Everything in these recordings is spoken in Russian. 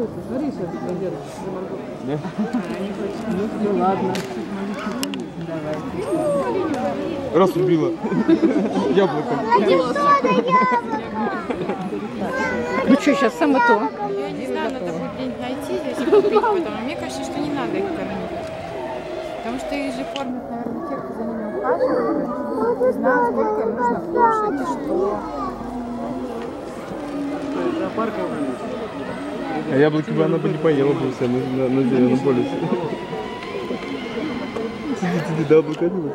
Смотри, сейчас пойдет. Да? Ну ладно. Раз убила. Яблоком. Ну что, сейчас самое то. Я не знаю, надо будет где-нибудь найти здесь и купить потом. А мне кажется, что не надо их кормить. Потому что их же кормят, наверное, те, кто за ними ухаживает. Не знаю, сколько им нужно кушать и что. А яблоки бы она бы не поела бы все на, на, на зеленом полюсе. Сидите, да, яблоко любит.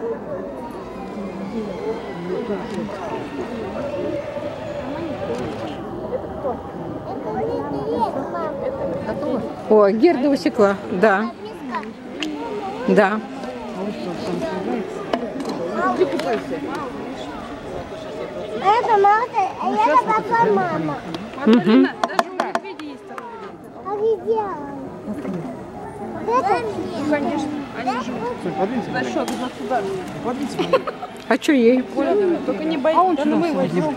О, Герда усекла. Да. Да. Это мама, а это папа, мама. Мгм. А где? Это Конечно. А что ей? Только не бойтесь. Да ну мы возьмем.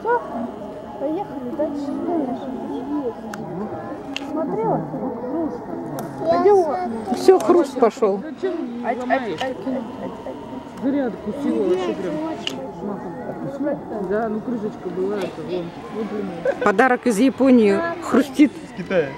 Все, поехали дальше. Смотрела? Я Все, хруст пошел. Зря откусила вообще прям. Да, ну крышечка была это, вон. Подарок из Японии хрустит. С Китая.